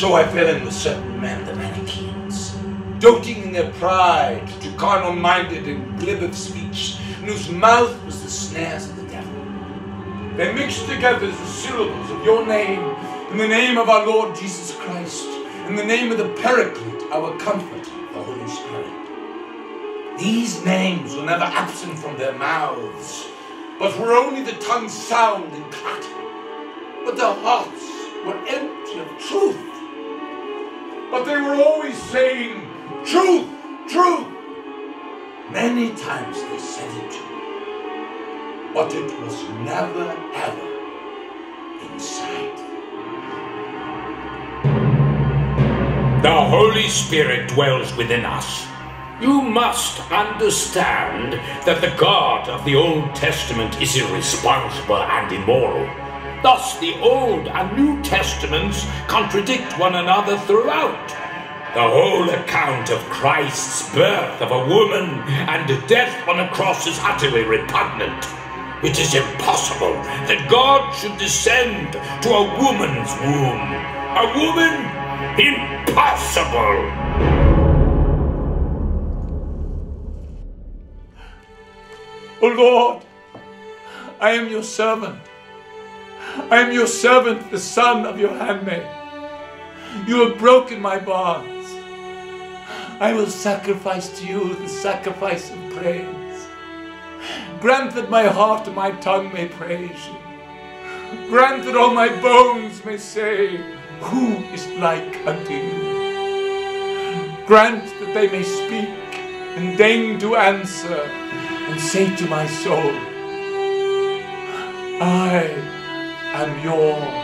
So I fell in with certain men, the Manichaeans, doting in their pride to carnal-minded and glib of speech, and whose mouth was the snares of the devil. They mixed together the syllables of your name, in the name of our Lord Jesus Christ, in the name of the Paraclete, our Comforter, the Holy Spirit. These names were never absent from their mouths, but were only the tongue's sound and clatter. But their hearts were empty of truth. But they were always saying, Truth, truth. Many times they said it but it was never ever inside. The Holy Spirit dwells within us. You must understand that the God of the Old Testament is irresponsible and immoral. Thus, the Old and New Testaments contradict one another throughout. The whole account of Christ's birth of a woman and death on a cross is utterly repugnant. It is impossible that God should descend to a woman's womb. A woman? Impossible! O Lord, I am your servant. I am your servant, the son of your handmaid. You have broken my bonds. I will sacrifice to you the sacrifice of praise. Grant that my heart and my tongue may praise you. Grant that all my bones may say, Who is like unto you? Grant that they may speak and deign to answer and say to my soul, I am your salvation.